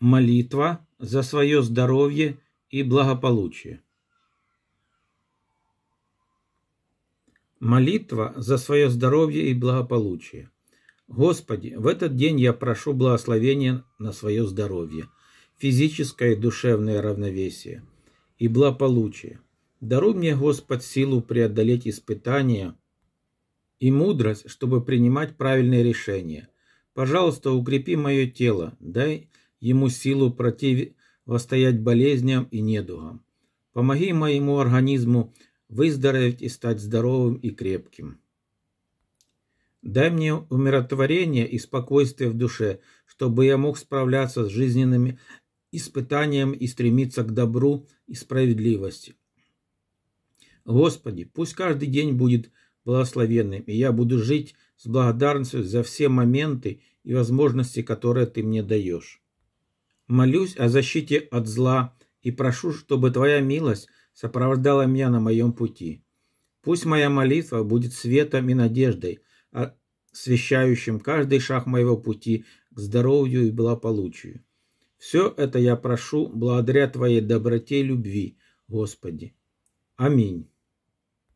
Молитва за свое здоровье и благополучие. Молитва за свое здоровье и благополучие. Господи, в этот день я прошу благословения на свое здоровье, физическое и душевное равновесие и благополучие. Даруй мне, Господь, силу преодолеть испытания и мудрость, чтобы принимать правильные решения. Пожалуйста, укрепи мое тело, дай ему силу противостоять болезням и недугам. Помоги моему организму выздороветь и стать здоровым и крепким. Дай мне умиротворение и спокойствие в душе, чтобы я мог справляться с жизненными испытаниями и стремиться к добру и справедливости. Господи, пусть каждый день будет благословенным, и я буду жить с благодарностью за все моменты и возможности, которые Ты мне даешь. Молюсь о защите от зла и прошу, чтобы Твоя милость сопровождала меня на моем пути. Пусть моя молитва будет светом и надеждой, освещающим каждый шаг моего пути к здоровью и благополучию. Все это я прошу благодаря Твоей доброте и любви, Господи. Аминь.